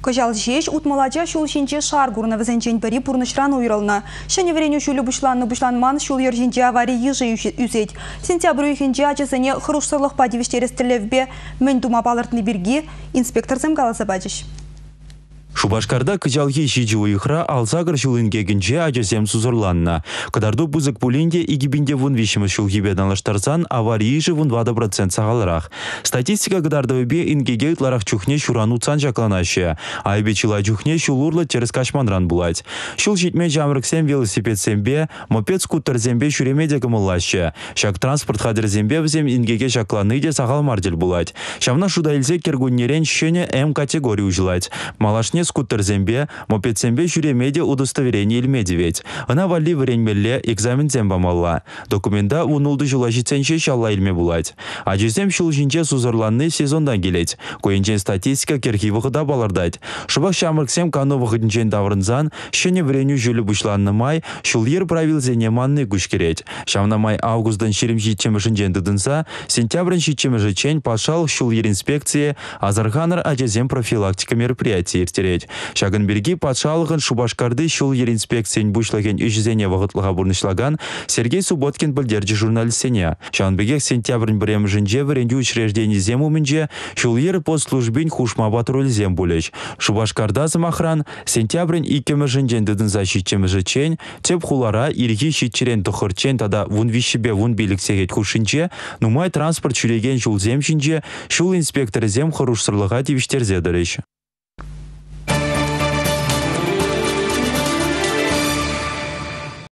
Кыжал жеш утмалача шул шинче шар гурна візенчен бірі пурнышран уйрылны. Шыне верену шулі бұшланны бұшланман шул ержинче аварий ежі үзет. Сентябрь үйхінче ачысыне хырушсырлық падивіштерестілевбе мен дума балыртны бірге инспектор земгаласа бачыш. Шубашкарда кыжалхи шичи уйхра алсагыр шулынге гінче ачасем сузырланна. Кадарду бузык пулинде игибинде вун вишімі шулхибедан лаштарсан аварийші вун 20% сағалырақ. Статистика кадарды бе ингеге ларах чухне шурану цан жакланашы. Айбе чила чухне шулурлы через кашманран булать. Шул житме жамрыксем велосипед сембе, мопед скутер зембе шуремеде кымыллашы. Шак транспорт хадыр зембе взем ингеге жакланы де сағал мардел булать. Шавна шуда илзе кергуннерен шене М категорию ужилать. Малашне Пирне скуттерзембе, мопедсембе жүремеде удостоверение илмеде ведь. Она вали вренмелле экзамен зембамалла. Документа унулды жула житсенче шалла илме булать. А жезем шул жинче сузырланны сезондан келет. Коенчен статистика керхи вғыда балардать. Шыбақ шамырксем кану вғыдынчен даврынзан, шене вреню жүлі бұшланны май, шул ер правил зене манны күш керет. Шамна май августдан шерім житчемішін жендыдынса, сентябрын житчеміші пашал шул ер инспекция, азарханыр ажезем профилактика мероприятий берет. Шагын берги патшалығын Шубашкарды шул ер инспекциян бұшлаген үшізене вағытлыға бұрнышлаган Сергей Субботкин білдерді журналистене. Шанбегек сентябрін бірем жынже віренді учреждені зем шул ер постслужбин хушма батроль зем бұлеш. Шубашкарда замахран сентябрін икемі жынжендідің защитчемі жычен, теп хулара ирги шитчерен тұхырчен тада вун вишібе вун биліксегет хушынче, нумай транспорт чүреген шул зем шул инспектор зем хұрушсырлыға тивіштерзе дырыш.